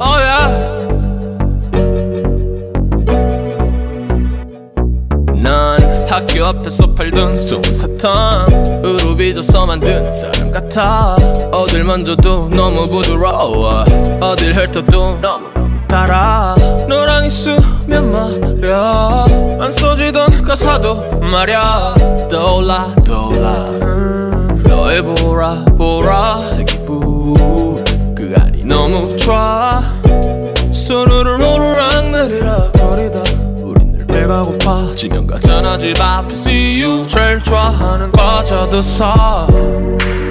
Oh 학교 앞에서 팔던 솜사탕으로 빚어서 만든 사람 같아. 어딜 만져도 너무 부드러워. 어딜 훑어도 너무 달아. 너랑 있으면 말야. 안 써지던 가사도 말야. 떠올라 떠올라 보라 보라. 색이부 그 안이 너무 좋아. 서로를 오르락 내리락 거리다. 우린 늘 배가 고파. 지면 가잖아 집 앞. See you 제일 좋아하는 과자도 사.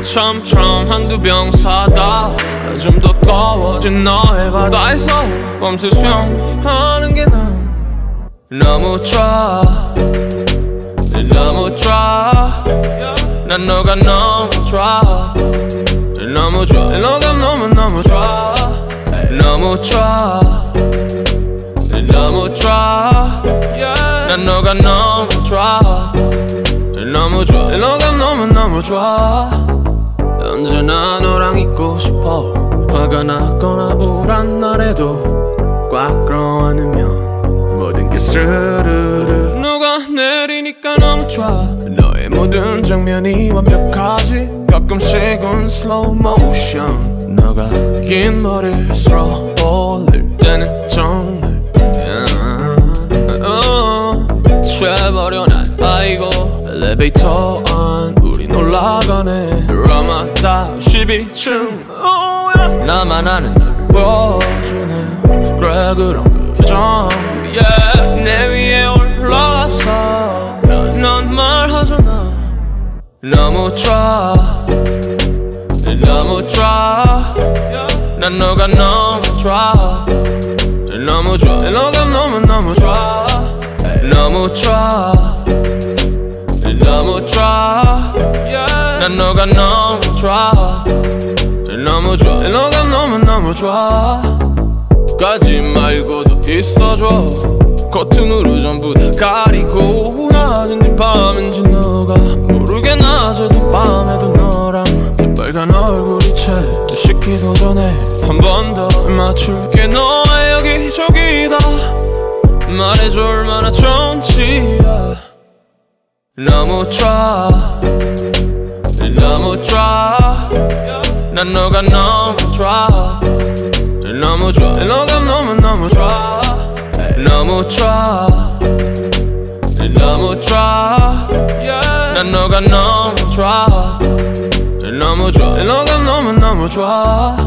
처음처럼 한두 병 사다. 좀 더 더워진 너의 바다에서 밤새 수영하는 게 난 너무 좋아. 너무 좋아 난 너가 너무 좋아. 너무 좋아. 너가 너무 너무 좋아. 너무 좋아. 너무 좋아. 난 너가 너무 좋아. 너무 좋아. 너가 너무 너무 좋아. 언제나 너랑 있고 싶어. 화가 나거나 우울한 날에도 꽉 끌어안으면 모든 게 스르르 누가 내리니까 너무 좋아 모든 장면이 완벽하지. 가끔씩은 slow motion. 너가 긴 머리를 쓸어 올릴 때는 정말 취해버려 난 아이고 엘리베이터 안 우린 올라가네. 라마다 12층 나만 아는 날 보여주네. 그래 그런 그 표정 yeah. 내 위에 올라와서 넌 말하잖아 너무 좋아 너무 좋아 난 너가 너무 좋아 너무 좋아 너가 너무 너무 좋아 너무 좋아 너무 좋아 난 너가 너무 좋아 너무 좋아 너가 너무 너무 좋아 가지 말고도 있어줘 겉으로 전부 다 가리고 낮은지 밤인지 너가 낮에도 밤에도 너랑 새빨간 얼굴이 채식기도 전에 한 번 더 맞출게. 너의 여기저기다 말해줘. 얼마나 좋은지야. 너무 좋아. 너무 좋아. 난 너가 너무 좋아. 너무 좋아. 너가 너무 너무 좋아. 너무 좋아. 너무 좋아. 난 너가 너무 좋아. 너무 좋아. 너가 너무 너무 좋아